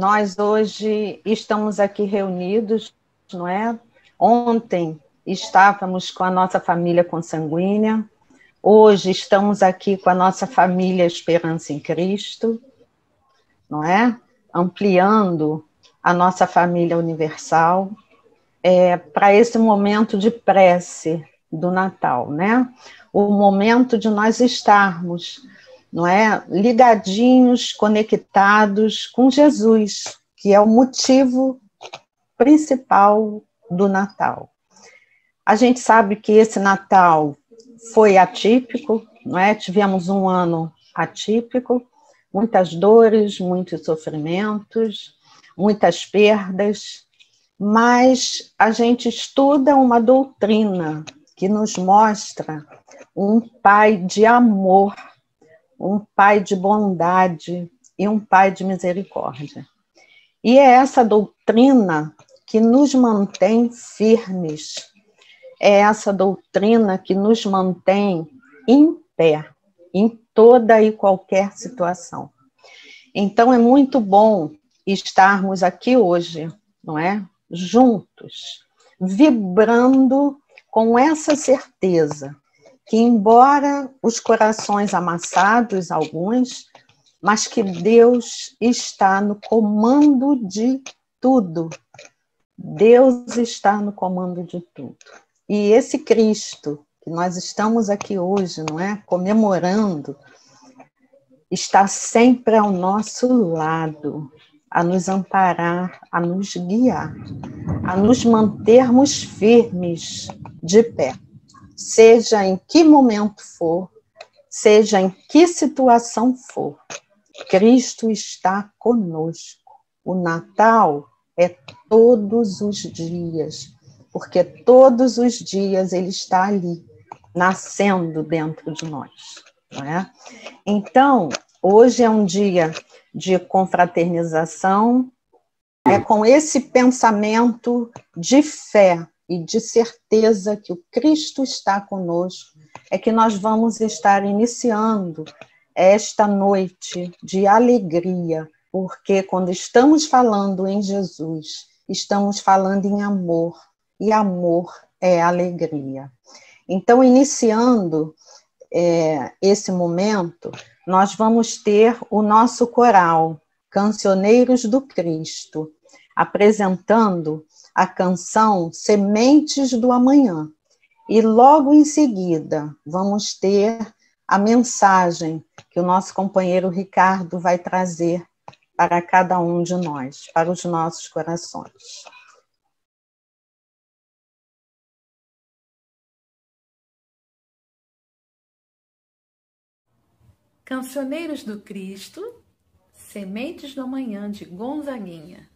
nós hoje estamos aqui reunidos, não é? Ontem estávamos com a nossa família consanguínea, hoje estamos aqui com a nossa família Esperança em Cristo, não é? Ampliando a nossa família universal é, para esse momento de prece do Natal, né? O momento de nós estarmos, não é, ligadinhos, conectados com Jesus, que é o motivo principal do Natal. A gente sabe que esse Natal foi atípico, não é? Tivemos um ano atípico, muitas dores, muitos sofrimentos, muitas perdas, mas a gente estuda uma doutrina que nos mostra um pai de amor, um pai de bondade e um pai de misericórdia. E é essa doutrina que nos mantém firmes, é essa doutrina que nos mantém em pé, em toda e qualquer situação. Então é muito bom estarmos aqui hoje, não é? Juntos, vibrando com essa certeza que, embora os corações amassados, alguns, mas que Deus está no comando de tudo. Deus está no comando de tudo. E esse Cristo que nós estamos aqui hoje, não é? Comemorando, está sempre ao nosso lado, a nos amparar, a nos guiar, a nos mantermos firmes de pé, seja em que momento for, seja em que situação for. Cristo está conosco. O Natal é todos os dias, porque todos os dias ele está ali, nascendo dentro de nós. Não é? Então, hoje é um dia de confraternização, é com esse pensamento de fé e de certeza que o Cristo está conosco, é que nós vamos estar iniciando esta noite de alegria, porque quando estamos falando em Jesus, estamos falando em amor, e amor é alegria. Então, iniciando é, esse momento, nós vamos ter o nosso coral, Cancioneiros do Cristo, apresentando a canção Sementes do Amanhã. E logo em seguida, vamos ter a mensagem que o nosso companheiro Ricardo vai trazer para cada um de nós, para os nossos corações. Cancioneiros do Cristo, Sementes do Amanhã de Gonzaguinha.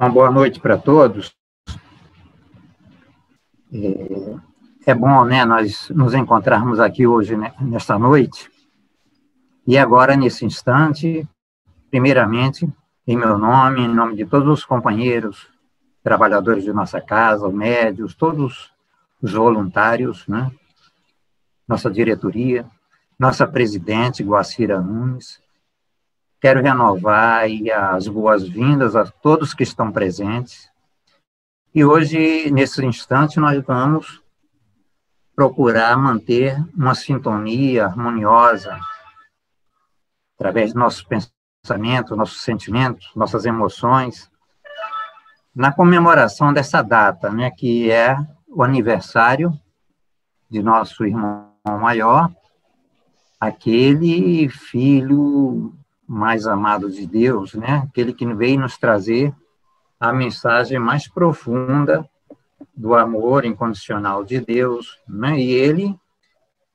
Uma boa noite para todos. É, é bom, né, nós nos encontrarmos aqui hoje, né, nesta noite. E agora, nesse instante, primeiramente, em meu nome, em nome de todos os companheiros, trabalhadores de nossa casa, médios, todos os voluntários, né, nossa diretoria, nossa presidente, Guacira Nunes, Quero renovar as boas-vindas a todos que estão presentes. E hoje, nesse instante, nós vamos procurar manter uma sintonia harmoniosa através do nosso pensamento, nossos sentimentos, nossas emoções, na comemoração dessa data, né, que é o aniversário de nosso irmão maior, aquele filho mais amado de Deus, né? Aquele que veio nos trazer a mensagem mais profunda do amor incondicional de Deus, né? E ele,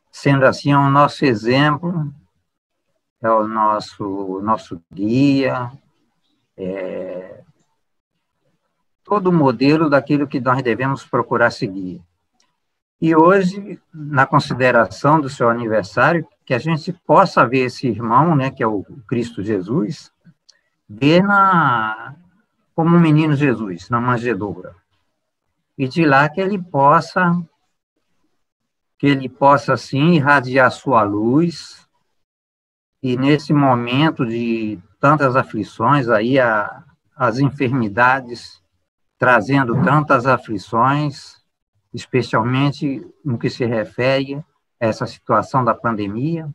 sendo assim, é o nosso exemplo, é o nosso nosso guia, é todo o modelo daquilo que nós devemos procurar seguir. E hoje, na consideração do seu aniversário, que a gente possa ver esse irmão, né, que é o Cristo Jesus, ver na, como um menino Jesus, na manjedoura. E de lá que ele possa, que ele possa, assim, irradiar sua luz, e nesse momento de tantas aflições, aí a, as enfermidades trazendo tantas aflições, especialmente no que se refere essa situação da pandemia,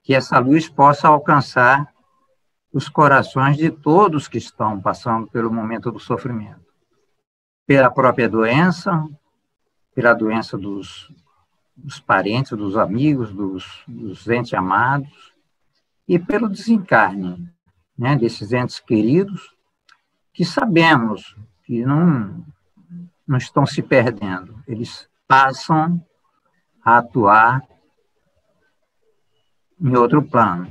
que essa luz possa alcançar os corações de todos que estão passando pelo momento do sofrimento. Pela própria doença, pela doença dos, dos parentes, dos amigos, dos, dos entes amados, e pelo desencarne né, desses entes queridos, que sabemos que não, não estão se perdendo, eles passam a atuar em outro plano.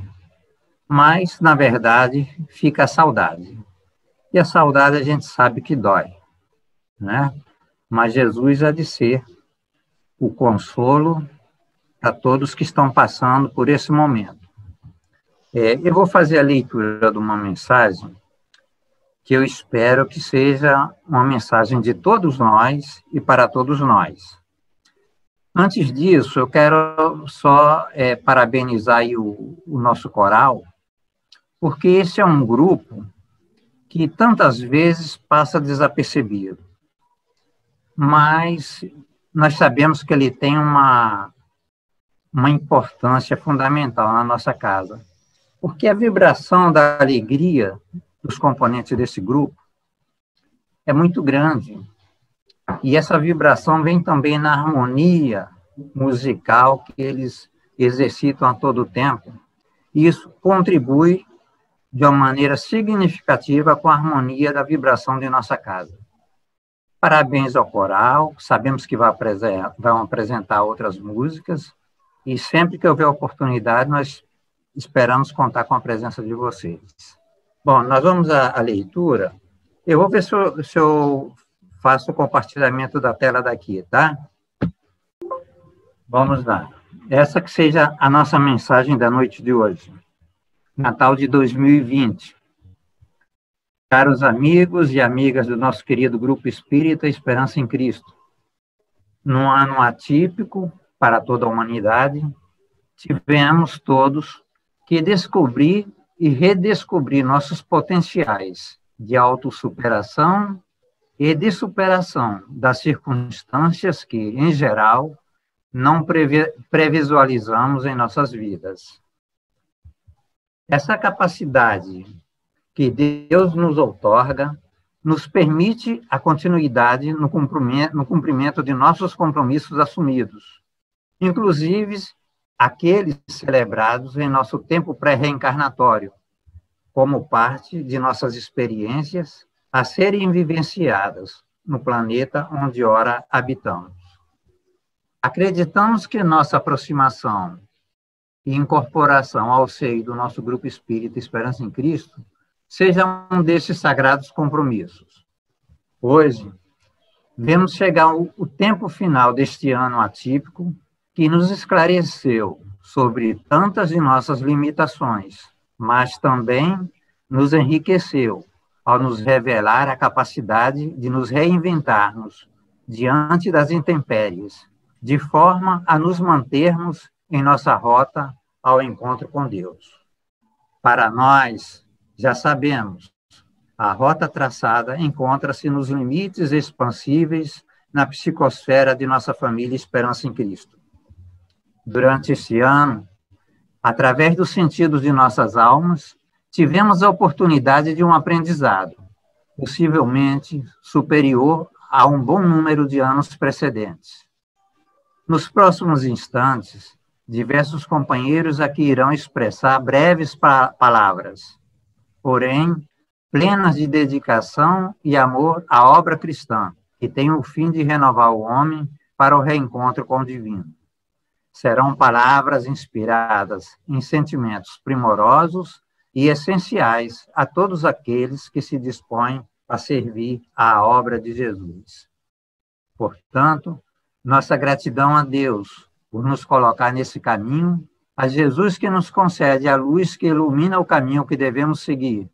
Mas, na verdade, fica a saudade. E a saudade a gente sabe que dói, né? Mas Jesus há de ser o consolo a todos que estão passando por esse momento. É, eu vou fazer a leitura de uma mensagem que eu espero que seja uma mensagem de todos nós e para todos nós. Antes disso, eu quero só é, parabenizar o, o nosso coral, porque esse é um grupo que tantas vezes passa desapercebido. Mas nós sabemos que ele tem uma, uma importância fundamental na nossa casa. Porque a vibração da alegria dos componentes desse grupo é muito grande. E essa vibração vem também na harmonia musical que eles exercitam a todo tempo. Isso contribui de uma maneira significativa com a harmonia da vibração de nossa casa. Parabéns ao coral, sabemos que vão apresentar outras músicas, e sempre que houver oportunidade, nós esperamos contar com a presença de vocês. Bom, nós vamos à, à leitura. Eu vou ver se eu, se eu faço o compartilhamento da tela daqui, tá? Vamos lá. Essa que seja a nossa mensagem da noite de hoje. Natal de 2020. Caros amigos e amigas do nosso querido Grupo Espírita Esperança em Cristo. Num ano atípico para toda a humanidade, tivemos todos que descobrir e redescobrir nossos potenciais de autossuperação e de superação das circunstâncias que, em geral, não previsualizamos em nossas vidas. Essa capacidade que Deus nos outorga nos permite a continuidade no cumprimento, no cumprimento de nossos compromissos assumidos, inclusive aqueles celebrados em nosso tempo pré-reencarnatório, como parte de nossas experiências a serem vivenciadas no planeta onde ora habitamos. Acreditamos que nossa aproximação e incorporação ao seio do nosso grupo espírita Esperança em Cristo seja um desses sagrados compromissos. Hoje, vemos chegar o, tempo final deste ano atípico que nos esclareceu sobre tantas de nossas limitações, mas também nos enriqueceu ao nos revelar a capacidade de nos reinventarmos diante das intempéries, de forma a nos mantermos em nossa rota ao encontro com Deus. Para nós, já sabemos, a rota traçada encontra-se nos limites expansíveis na psicosfera de nossa família Esperança em Cristo. Durante esse ano, através dos sentidos de nossas almas, tivemos a oportunidade de um aprendizado, possivelmente superior a um bom número de anos precedentes. Nos próximos instantes, diversos companheiros aqui irão expressar breves pa palavras, porém plenas de dedicação e amor à obra cristã, que tem o fim de renovar o homem para o reencontro com o divino. Serão palavras inspiradas em sentimentos primorosos e essenciais a todos aqueles que se dispõem a servir à obra de Jesus. Portanto, nossa gratidão a Deus por nos colocar nesse caminho, a Jesus que nos concede a luz que ilumina o caminho que devemos seguir,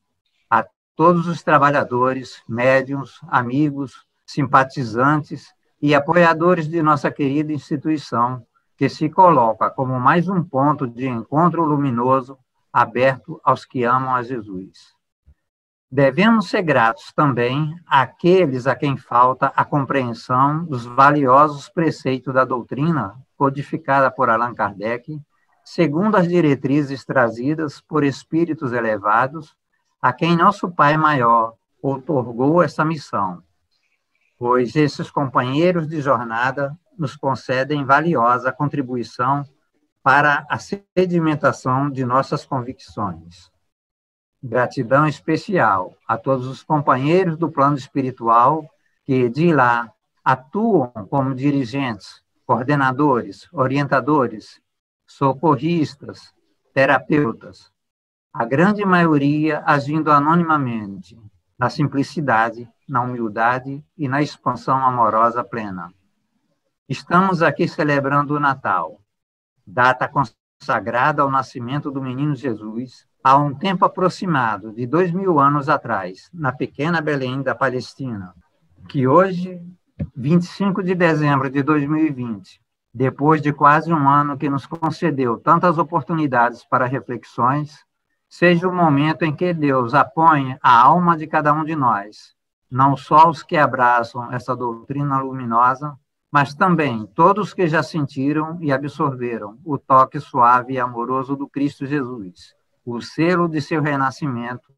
a todos os trabalhadores, médiums, amigos, simpatizantes e apoiadores de nossa querida instituição, que se coloca como mais um ponto de encontro luminoso aberto aos que amam a Jesus. Devemos ser gratos também àqueles a quem falta a compreensão dos valiosos preceitos da doutrina codificada por Allan Kardec, segundo as diretrizes trazidas por espíritos elevados, a quem nosso Pai Maior outorgou essa missão, pois esses companheiros de jornada nos concedem valiosa contribuição para a sedimentação de nossas convicções. Gratidão especial a todos os companheiros do plano espiritual que de lá atuam como dirigentes, coordenadores, orientadores, socorristas, terapeutas, a grande maioria agindo anonimamente, na simplicidade, na humildade e na expansão amorosa plena. Estamos aqui celebrando o Natal, data consagrada ao nascimento do menino Jesus, há um tempo aproximado de dois mil anos atrás, na pequena Belém da Palestina, que hoje, 25 de dezembro de 2020, depois de quase um ano que nos concedeu tantas oportunidades para reflexões, seja o momento em que Deus aponha a alma de cada um de nós, não só os que abraçam essa doutrina luminosa, mas também todos que já sentiram e absorveram o toque suave e amoroso do Cristo Jesus o selo de seu renascimento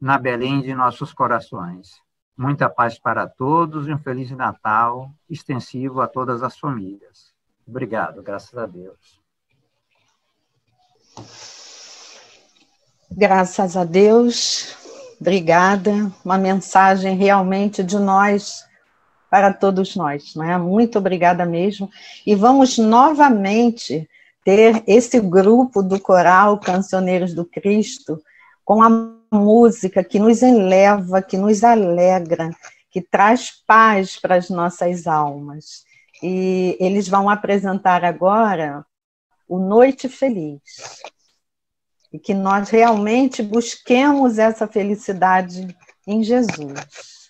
na Belém de nossos corações. Muita paz para todos e um Feliz Natal extensivo a todas as famílias. Obrigado, graças a Deus. Graças a Deus, obrigada. Uma mensagem realmente de nós para todos nós, não é? Muito obrigada mesmo. E vamos novamente ter esse grupo do coral Cancioneiros do Cristo com a música que nos eleva, que nos alegra, que traz paz para as nossas almas. E eles vão apresentar agora o Noite Feliz. E que nós realmente busquemos essa felicidade em Jesus.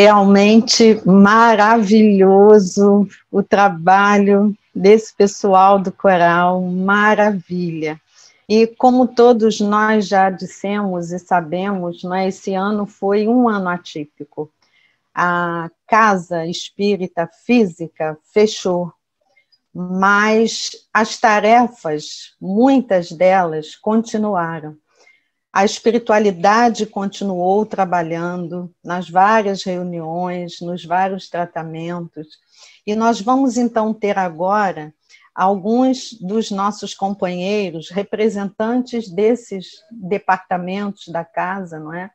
Realmente maravilhoso o trabalho desse pessoal do coral, maravilha. E como todos nós já dissemos e sabemos, né, esse ano foi um ano atípico. A casa espírita física fechou, mas as tarefas, muitas delas, continuaram a espiritualidade continuou trabalhando nas várias reuniões, nos vários tratamentos, e nós vamos então ter agora alguns dos nossos companheiros, representantes desses departamentos da casa, não é?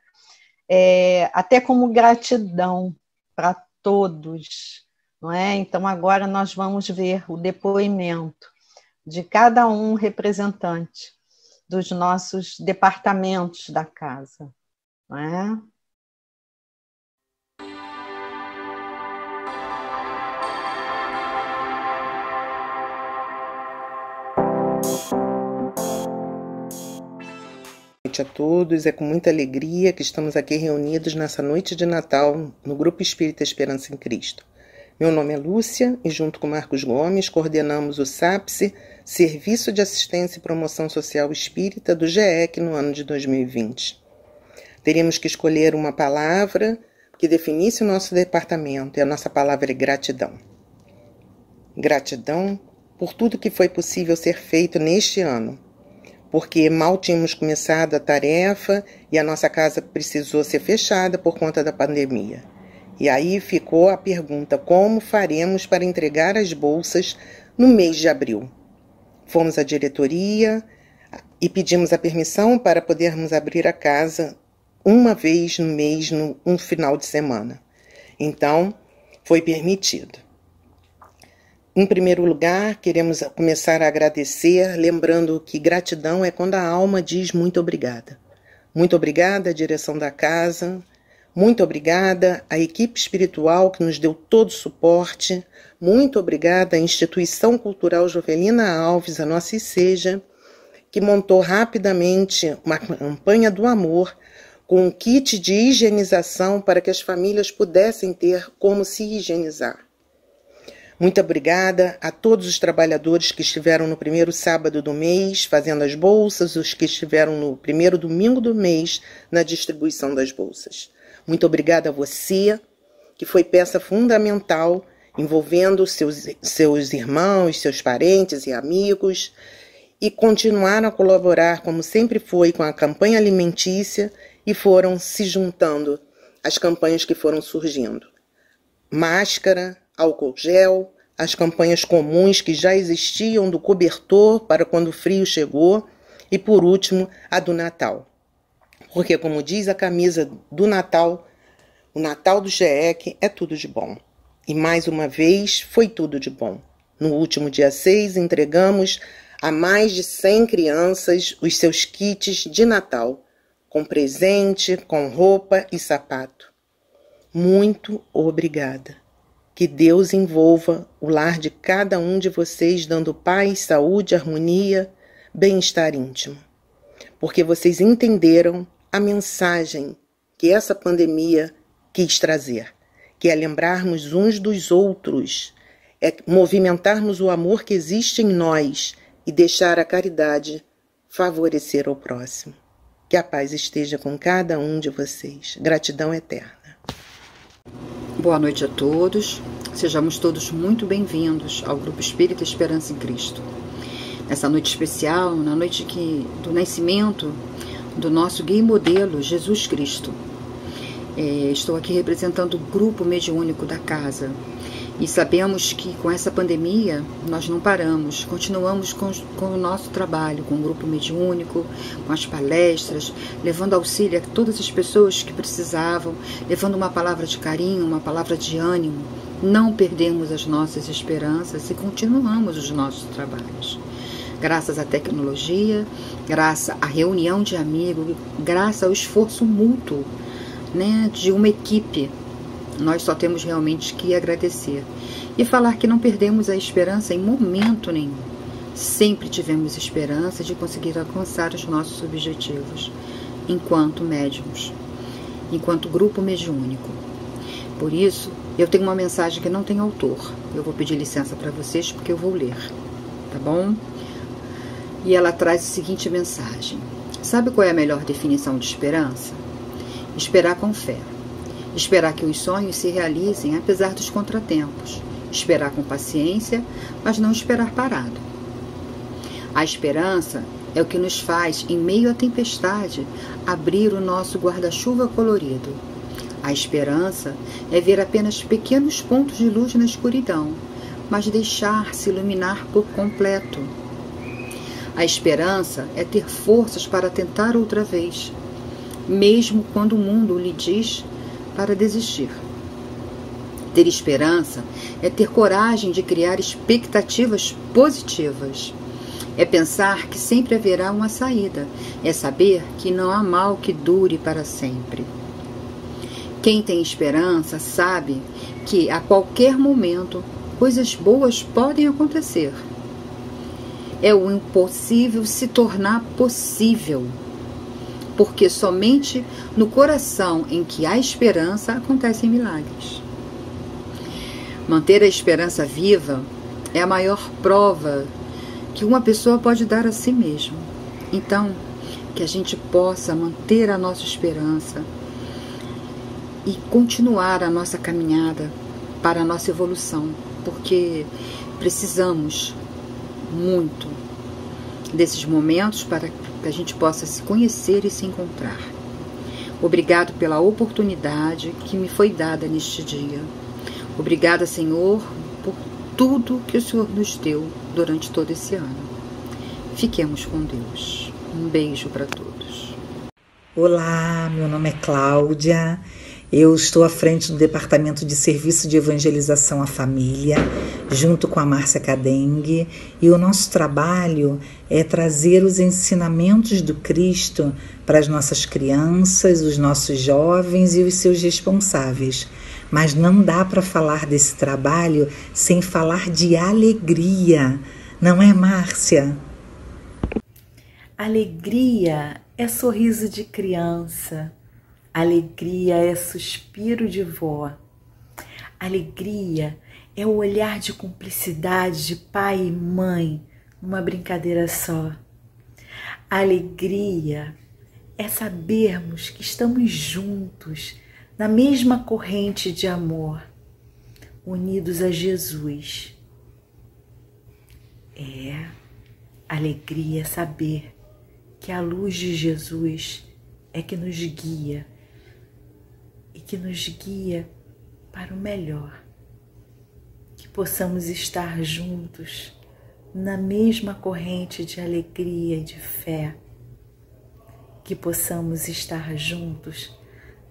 é até como gratidão para todos, não é? Então agora nós vamos ver o depoimento de cada um representante dos nossos departamentos da casa, não é? noite a todos. É com muita alegria que estamos aqui reunidos nessa noite de Natal no Grupo Espírita Esperança em Cristo. Meu nome é Lúcia e, junto com Marcos Gomes, coordenamos o SAPSE, Serviço de Assistência e Promoção Social Espírita do GEC no ano de 2020. Teríamos que escolher uma palavra que definisse o nosso departamento e a nossa palavra é gratidão. Gratidão por tudo que foi possível ser feito neste ano, porque mal tínhamos começado a tarefa e a nossa casa precisou ser fechada por conta da pandemia. E aí ficou a pergunta: como faremos para entregar as bolsas no mês de abril? Fomos à diretoria e pedimos a permissão para podermos abrir a casa uma vez no mês, no um final de semana. Então, foi permitido. Em primeiro lugar, queremos começar a agradecer, lembrando que gratidão é quando a alma diz muito obrigada. Muito obrigada direção da casa, muito obrigada à equipe espiritual que nos deu todo o suporte. Muito obrigada à Instituição Cultural Jovelina Alves, a nossa ICEJA, que montou rapidamente uma campanha do amor com um kit de higienização para que as famílias pudessem ter como se higienizar. Muito obrigada a todos os trabalhadores que estiveram no primeiro sábado do mês fazendo as bolsas, os que estiveram no primeiro domingo do mês na distribuição das bolsas. Muito obrigada a você, que foi peça fundamental envolvendo seus, seus irmãos, seus parentes e amigos, e continuaram a colaborar, como sempre foi, com a campanha alimentícia e foram se juntando às campanhas que foram surgindo. Máscara, álcool gel, as campanhas comuns que já existiam do cobertor para quando o frio chegou, e por último, a do Natal. Porque, como diz a camisa do Natal, o Natal do GEC é tudo de bom. E mais uma vez foi tudo de bom. No último dia 6, entregamos a mais de 100 crianças os seus kits de Natal, com presente, com roupa e sapato. Muito obrigada. Que Deus envolva o lar de cada um de vocês, dando paz, saúde, harmonia, bem-estar íntimo. Porque vocês entenderam a mensagem que essa pandemia quis trazer, que é lembrarmos uns dos outros, é movimentarmos o amor que existe em nós e deixar a caridade favorecer o próximo. Que a paz esteja com cada um de vocês. Gratidão eterna. Boa noite a todos. Sejamos todos muito bem-vindos ao Grupo Espírita Esperança em Cristo. Nessa noite especial, na noite que, do nascimento do nosso guia modelo, Jesus Cristo. É, estou aqui representando o grupo mediúnico da casa. E sabemos que com essa pandemia nós não paramos, continuamos com, com o nosso trabalho, com o grupo mediúnico, com as palestras, levando auxílio a todas as pessoas que precisavam, levando uma palavra de carinho, uma palavra de ânimo. Não perdemos as nossas esperanças e continuamos os nossos trabalhos graças à tecnologia, graças à reunião de amigos, graças ao esforço mútuo né, de uma equipe. Nós só temos realmente que agradecer e falar que não perdemos a esperança em momento nenhum. Sempre tivemos esperança de conseguir alcançar os nossos objetivos enquanto médiums, enquanto grupo mediúnico. Por isso, eu tenho uma mensagem que não tem autor. Eu vou pedir licença para vocês porque eu vou ler, tá bom? E ela traz a seguinte mensagem: Sabe qual é a melhor definição de esperança? Esperar com fé. Esperar que os sonhos se realizem apesar dos contratempos. Esperar com paciência, mas não esperar parado. A esperança é o que nos faz, em meio à tempestade, abrir o nosso guarda-chuva colorido. A esperança é ver apenas pequenos pontos de luz na escuridão, mas deixar-se iluminar por completo. A esperança é ter forças para tentar outra vez, mesmo quando o mundo lhe diz para desistir. Ter esperança é ter coragem de criar expectativas positivas. É pensar que sempre haverá uma saída. É saber que não há mal que dure para sempre. Quem tem esperança sabe que a qualquer momento coisas boas podem acontecer. É o impossível se tornar possível porque somente no coração em que há esperança acontecem milagres. Manter a esperança viva é a maior prova que uma pessoa pode dar a si mesma. Então, que a gente possa manter a nossa esperança e continuar a nossa caminhada para a nossa evolução, porque precisamos muito desses momentos para que a gente possa se conhecer e se encontrar. Obrigado pela oportunidade que me foi dada neste dia. Obrigada, Senhor, por tudo que o Senhor nos deu durante todo esse ano. Fiquemos com Deus. Um beijo para todos. Olá, meu nome é Cláudia. Eu estou à frente do Departamento de Serviço de Evangelização à Família, junto com a Márcia Cadengue, e o nosso trabalho é trazer os ensinamentos do Cristo para as nossas crianças, os nossos jovens e os seus responsáveis. Mas não dá para falar desse trabalho sem falar de alegria, não é, Márcia? Alegria é sorriso de criança Alegria é suspiro de vó. Alegria é o olhar de cumplicidade de pai e mãe numa brincadeira só. Alegria é sabermos que estamos juntos na mesma corrente de amor, unidos a Jesus. É alegria saber que a luz de Jesus é que nos guia que nos guia para o melhor. Que possamos estar juntos na mesma corrente de alegria e de fé. Que possamos estar juntos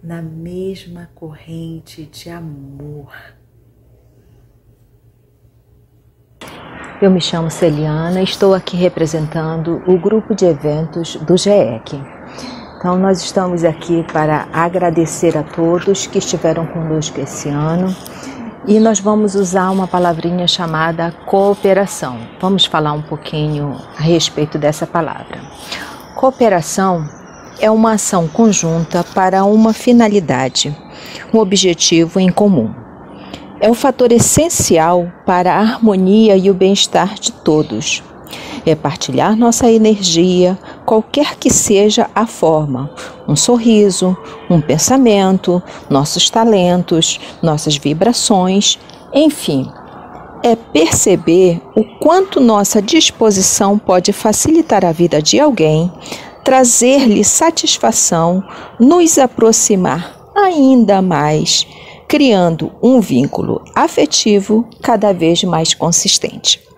na mesma corrente de amor. Eu me chamo Celiana e estou aqui representando o grupo de eventos do GEC. Então, nós estamos aqui para agradecer a todos que estiveram conosco esse ano e nós vamos usar uma palavrinha chamada cooperação. Vamos falar um pouquinho a respeito dessa palavra. Cooperação é uma ação conjunta para uma finalidade, um objetivo em comum. É o fator essencial para a harmonia e o bem-estar de todos é partilhar nossa energia, qualquer que seja a forma, um sorriso, um pensamento, nossos talentos, nossas vibrações, enfim. É perceber o quanto nossa disposição pode facilitar a vida de alguém, trazer-lhe satisfação, nos aproximar ainda mais, criando um vínculo afetivo cada vez mais consistente.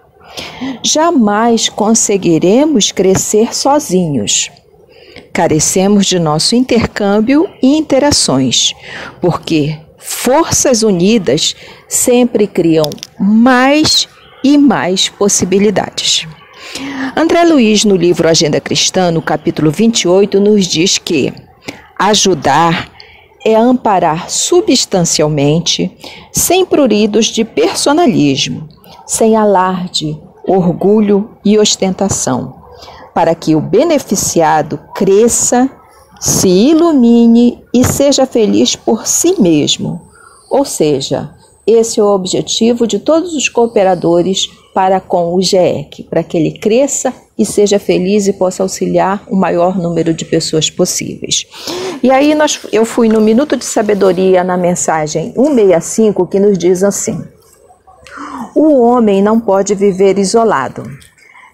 Jamais conseguiremos crescer sozinhos. Carecemos de nosso intercâmbio e interações, porque forças unidas sempre criam mais e mais possibilidades. André Luiz, no livro Agenda Cristã, no capítulo 28, nos diz que ajudar é amparar substancialmente, sem pruridos de personalismo, sem alarde, orgulho e ostentação, para que o beneficiado cresça, se ilumine e seja feliz por si mesmo, Ou seja, esse é o objetivo de todos os cooperadores para com o GEC, para que ele cresça e seja feliz e possa auxiliar o maior número de pessoas possíveis. E aí nós, eu fui no Minuto de Sabedoria na mensagem 165 que nos diz assim: O homem não pode viver isolado.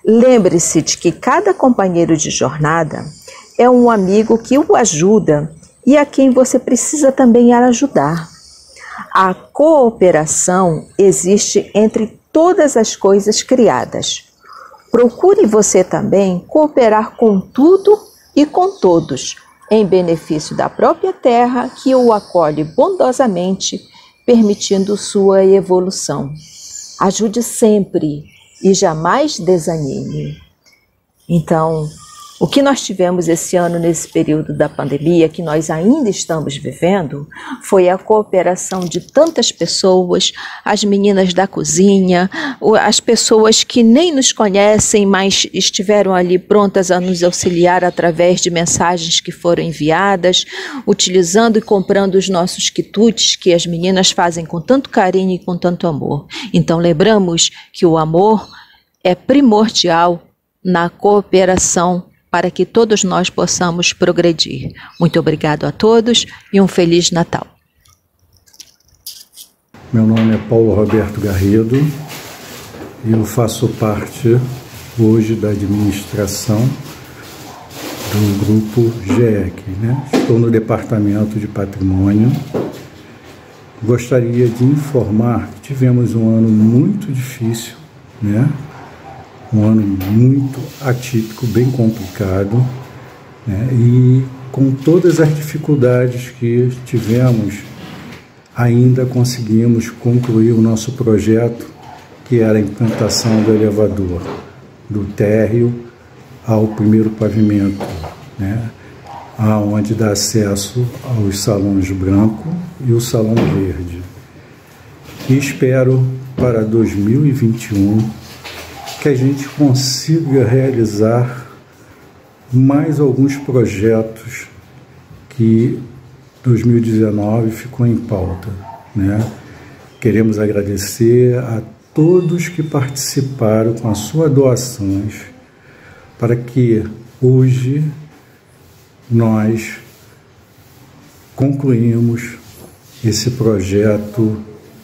Lembre-se de que cada companheiro de jornada é um amigo que o ajuda e a quem você precisa também ajudar. A cooperação existe entre todas as coisas criadas. Procure você também cooperar com tudo e com todos, em benefício da própria terra que o acolhe bondosamente, permitindo sua evolução. Ajude sempre e jamais desanime. Então, o que nós tivemos esse ano nesse período da pandemia, que nós ainda estamos vivendo, foi a cooperação de tantas pessoas, as meninas da cozinha, as pessoas que nem nos conhecem, mas estiveram ali prontas a nos auxiliar através de mensagens que foram enviadas, utilizando e comprando os nossos quitutes que as meninas fazem com tanto carinho e com tanto amor. Então lembramos que o amor é primordial na cooperação para que todos nós possamos progredir. Muito obrigado a todos e um Feliz Natal. Meu nome é Paulo Roberto Garrido e eu faço parte hoje da administração do grupo GEC. Né? Estou no departamento de patrimônio. Gostaria de informar que tivemos um ano muito difícil, né? Um ano muito atípico, bem complicado, né? e com todas as dificuldades que tivemos, ainda conseguimos concluir o nosso projeto, que era a implantação do elevador, do térreo ao primeiro pavimento, né? aonde dá acesso aos salões branco e o salão verde. E espero para 2021 que a gente consiga realizar mais alguns projetos que 2019 ficou em pauta. Né? Queremos agradecer a todos que participaram com as suas doações para que hoje nós concluímos esse projeto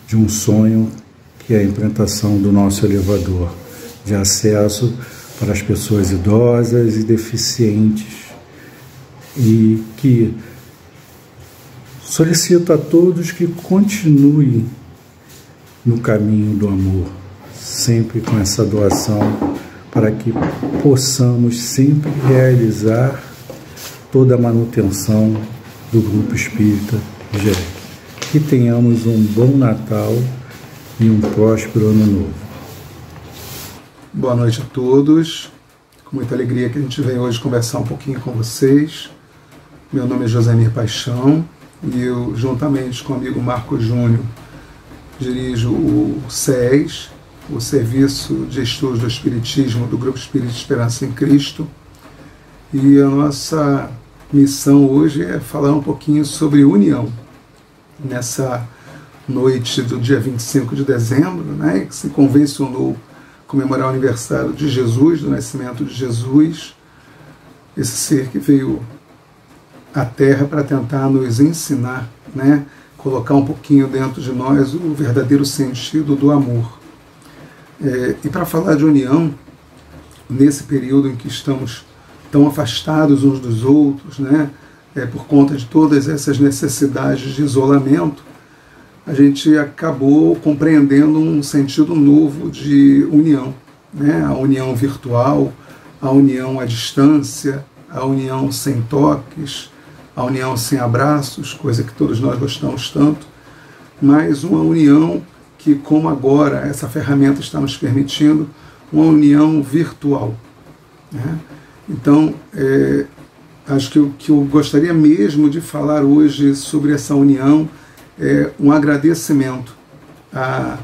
de um sonho que é a implantação do nosso elevador de acesso para as pessoas idosas e deficientes e que solicito a todos que continuem no caminho do amor, sempre com essa doação, para que possamos sempre realizar toda a manutenção do Grupo Espírita GEC. Que tenhamos um bom Natal e um próspero Ano Novo. Boa noite a todos. Com muita alegria que a gente vem hoje conversar um pouquinho com vocês. Meu nome é Josemir Paixão e eu, juntamente com o amigo Marco Júnior, dirijo o SES, o Serviço de Estudos do Espiritismo do Grupo Espírita Esperança em Cristo. E a nossa missão hoje é falar um pouquinho sobre união. Nessa noite do dia 25 de dezembro, né, que se convencionou comemorar o aniversário de Jesus, do nascimento de Jesus, esse ser que veio à Terra para tentar nos ensinar, né, colocar um pouquinho dentro de nós o verdadeiro sentido do amor. É, e para falar de união, nesse período em que estamos tão afastados uns dos outros, né, é, por conta de todas essas necessidades de isolamento, a gente acabou compreendendo um sentido novo de união, né? a união virtual, a união à distância, a união sem toques, a união sem abraços, coisa que todos nós gostamos tanto, mas uma união que, como agora essa ferramenta está nos permitindo, uma união virtual. Né? Então, é, acho que o que eu gostaria mesmo de falar hoje sobre essa união é, um agradecimento a,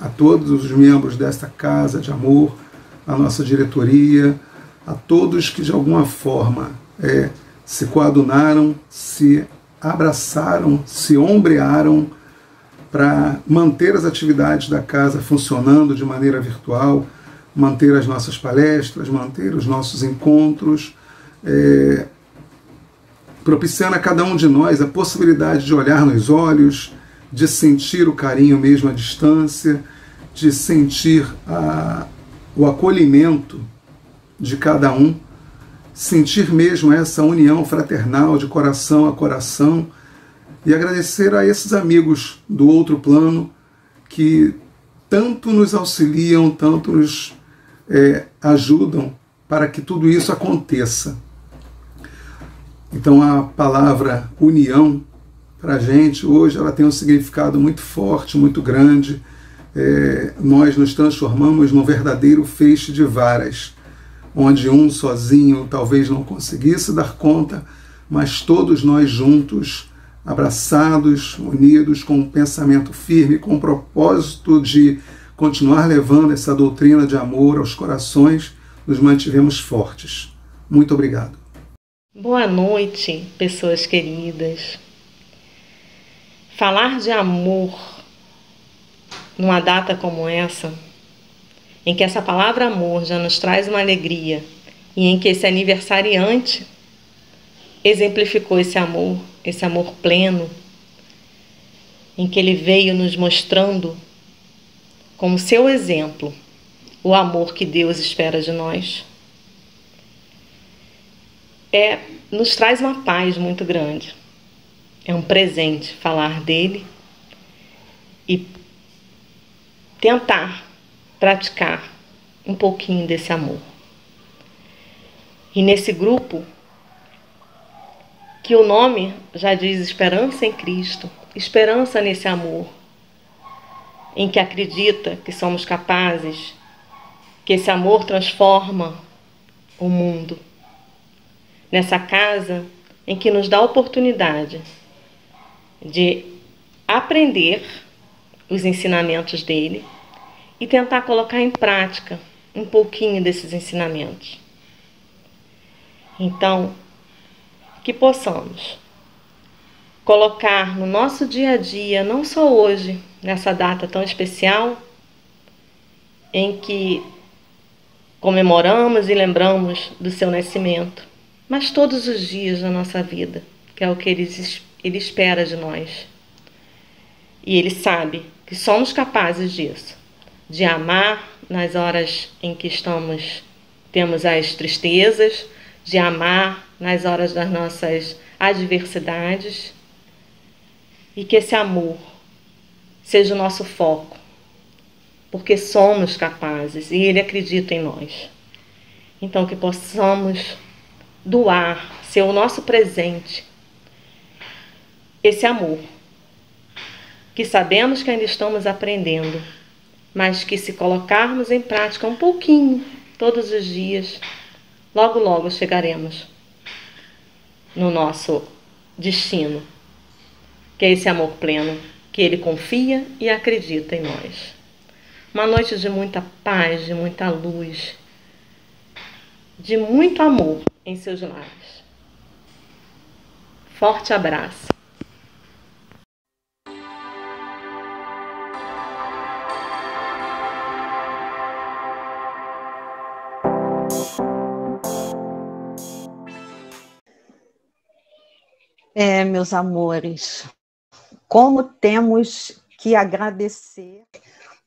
a todos os membros desta casa de amor, a nossa diretoria, a todos que de alguma forma é, se coadunaram, se abraçaram, se ombrearam para manter as atividades da casa funcionando de maneira virtual, manter as nossas palestras, manter os nossos encontros, é, propiciando a cada um de nós a possibilidade de olhar nos olhos, de sentir o carinho mesmo à distância, de sentir a, o acolhimento de cada um, sentir mesmo essa união fraternal de coração a coração e agradecer a esses amigos do outro plano que tanto nos auxiliam, tanto nos é, ajudam para que tudo isso aconteça. Então a palavra união para a gente hoje ela tem um significado muito forte, muito grande. É, nós nos transformamos num verdadeiro feixe de varas, onde um sozinho talvez não conseguisse dar conta, mas todos nós juntos abraçados, unidos, com um pensamento firme, com o propósito de continuar levando essa doutrina de amor aos corações, nos mantivemos fortes. Muito obrigado. Boa noite, pessoas queridas. Falar de amor numa data como essa, em que essa palavra amor já nos traz uma alegria e em que esse aniversariante exemplificou esse amor, esse amor pleno, em que ele veio nos mostrando, como seu exemplo, o amor que Deus espera de nós. É, nos traz uma paz muito grande. É um presente falar dele e tentar praticar um pouquinho desse amor. E nesse grupo que o nome já diz esperança em Cristo, esperança nesse amor, em que acredita que somos capazes, que esse amor transforma o mundo. Nessa casa em que nos dá a oportunidade de aprender os ensinamentos dele e tentar colocar em prática um pouquinho desses ensinamentos. Então, que possamos colocar no nosso dia a dia, não só hoje, nessa data tão especial, em que comemoramos e lembramos do seu nascimento, mas todos os dias da nossa vida, que é o que ele, ele espera de nós. E ele sabe que somos capazes disso, de amar nas horas em que estamos, temos as tristezas, de amar nas horas das nossas adversidades e que esse amor seja o nosso foco, porque somos capazes e Ele acredita em nós. Então, que possamos doar, ser o nosso presente, esse amor, que sabemos que ainda estamos aprendendo, mas que se colocarmos em prática um pouquinho todos os dias, logo, logo chegaremos no nosso destino, que é esse amor pleno, que Ele confia e acredita em nós. Uma noite de muita paz, de muita luz, de muito amor em seus lares. Forte abraço. É, meus amores, como temos que agradecer,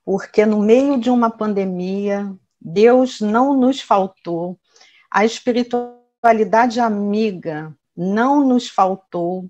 porque no meio de uma pandemia, Deus não nos faltou, a espiritualidade amiga não nos faltou,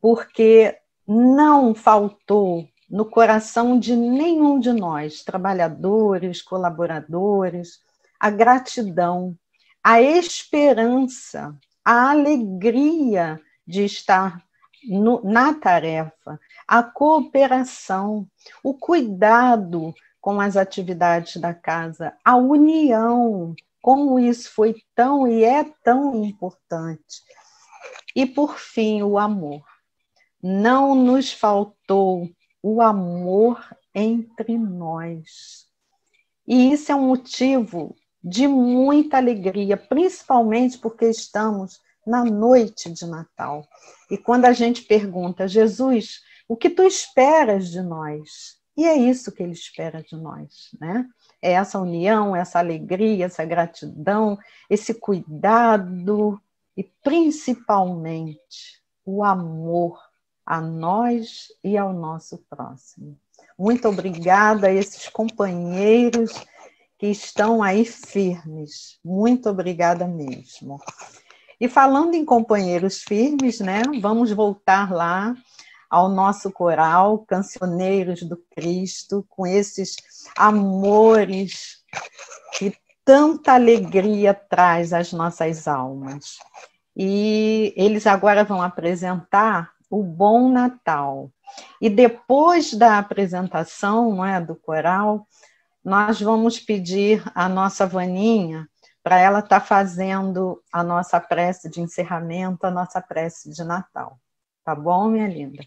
porque não faltou no coração de nenhum de nós, trabalhadores, colaboradores, a gratidão, a esperança, a alegria de estar no, na tarefa, a cooperação, o cuidado com as atividades da casa, a união, como isso foi tão e é tão importante. E, por fim, o amor. Não nos faltou o amor entre nós. E isso é um motivo de muita alegria, principalmente porque estamos na noite de Natal. E quando a gente pergunta, Jesus, o que tu esperas de nós. E é isso que ele espera de nós, né? É essa união, essa alegria, essa gratidão, esse cuidado e principalmente o amor a nós e ao nosso próximo. Muito obrigada a esses companheiros que estão aí firmes. Muito obrigada mesmo. E falando em companheiros firmes, né? Vamos voltar lá ao nosso coral Cancioneiros do Cristo, com esses amores que tanta alegria traz às nossas almas. E eles agora vão apresentar o Bom Natal. E depois da apresentação não é, do coral, nós vamos pedir a nossa Vaninha para ela estar tá fazendo a nossa prece de encerramento, a nossa prece de Natal. Tá bom, minha linda?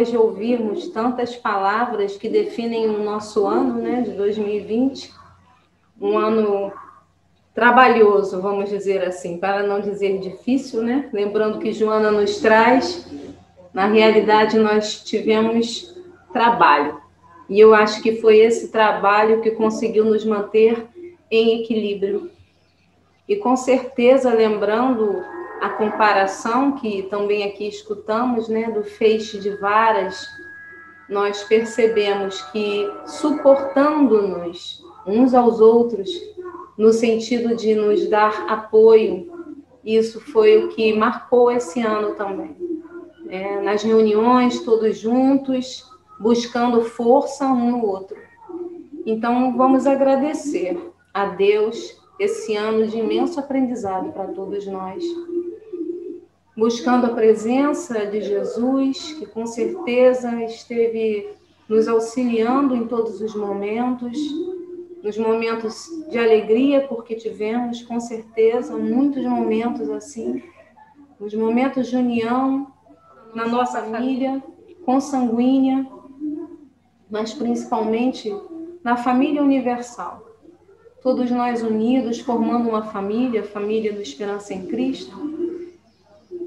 Depois de ouvirmos tantas palavras que definem o nosso ano, né, de 2020, um ano trabalhoso, vamos dizer assim, para não dizer difícil, né? Lembrando que Joana nos traz, na realidade nós tivemos trabalho. E eu acho que foi esse trabalho que conseguiu nos manter em equilíbrio. E com certeza, lembrando a comparação que também aqui escutamos, né, do feixe de varas, nós percebemos que suportando-nos uns aos outros, no sentido de nos dar apoio, isso foi o que marcou esse ano também. É, nas reuniões, todos juntos, buscando força um no outro. Então, vamos agradecer a Deus esse ano de imenso aprendizado para todos nós buscando a presença de Jesus, que com certeza esteve nos auxiliando em todos os momentos, nos momentos de alegria, porque tivemos com certeza muitos momentos assim, nos momentos de união na nossa família consanguínea, mas principalmente na família universal. Todos nós unidos, formando uma família, família do Esperança em Cristo,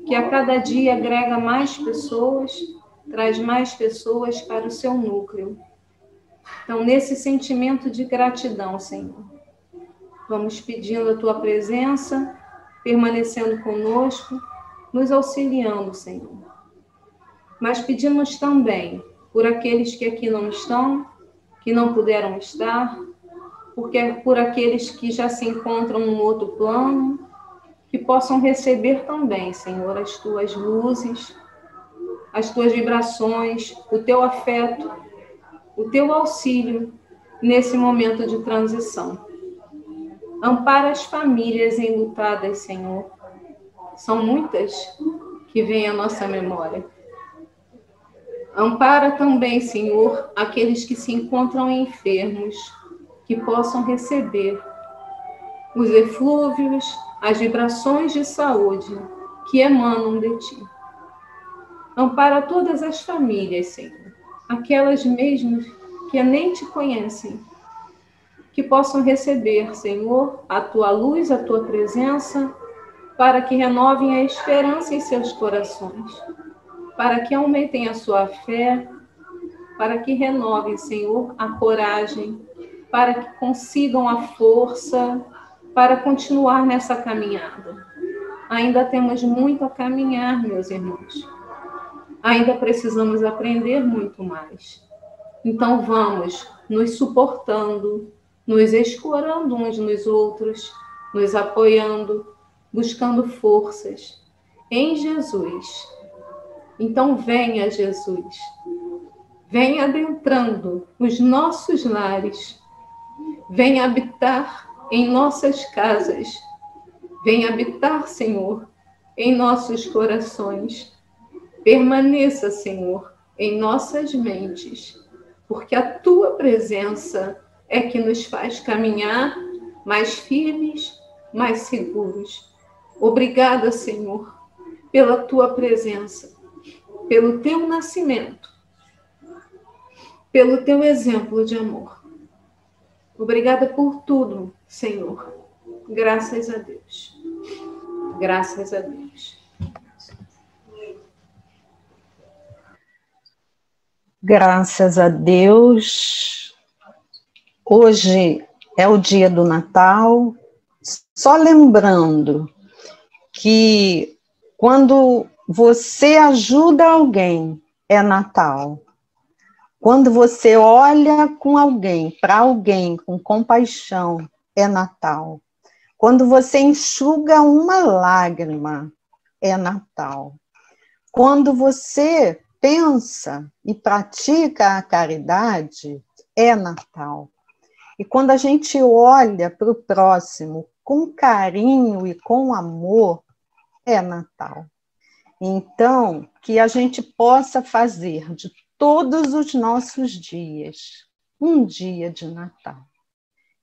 que a cada dia agrega mais pessoas, traz mais pessoas para o seu núcleo. Então, nesse sentimento de gratidão, Senhor, vamos pedindo a tua presença, permanecendo conosco, nos auxiliando, Senhor. Mas pedimos também por aqueles que aqui não estão, que não puderam estar, porque por aqueles que já se encontram num outro plano, que possam receber também, Senhor, as tuas luzes, as tuas vibrações, o teu afeto, o teu auxílio nesse momento de transição. Ampara as famílias enlutadas, Senhor. São muitas que vêm à nossa memória. Ampara também, Senhor, aqueles que se encontram enfermos, que possam receber os eflúvios, as vibrações de saúde que emanam de ti. Ampara todas as famílias, Senhor, aquelas mesmas que nem te conhecem, que possam receber, Senhor, a tua luz, a tua presença, para que renovem a esperança em seus corações, para que aumentem a sua fé, para que renovem, Senhor, a coragem, para que consigam a força, para continuar nessa caminhada. Ainda temos muito a caminhar, meus irmãos. Ainda precisamos aprender muito mais. Então vamos nos suportando, nos escorando uns nos outros, nos apoiando, buscando forças em Jesus. Então venha, Jesus. Venha adentrando os nossos lares. Venha habitar em nossas casas. Venha habitar, Senhor, em nossos corações. Permaneça, Senhor, em nossas mentes, porque a tua presença é que nos faz caminhar mais firmes, mais seguros. Obrigada, Senhor, pela tua presença, pelo teu nascimento, pelo teu exemplo de amor. Obrigada por tudo, Senhor. Graças a Deus. Graças a Deus. Graças a Deus. Hoje é o dia do Natal. Só lembrando que quando você ajuda alguém, é Natal. Quando você olha com alguém, para alguém com compaixão, é Natal. Quando você enxuga uma lágrima, é Natal. Quando você pensa e pratica a caridade, é Natal. E quando a gente olha para o próximo com carinho e com amor, é Natal. Então, que a gente possa fazer de todos os nossos dias, um dia de Natal.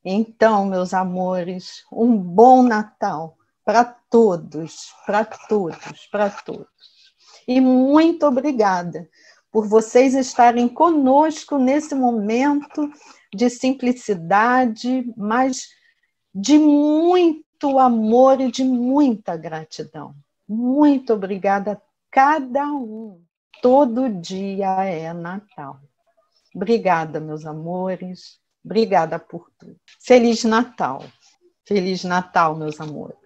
Então, meus amores, um bom Natal para todos, para todos, para todos. E muito obrigada por vocês estarem conosco nesse momento de simplicidade, mas de muito amor e de muita gratidão. Muito obrigada a cada um todo dia é Natal. Obrigada, meus amores. Obrigada por tudo. Feliz Natal. Feliz Natal, meus amores.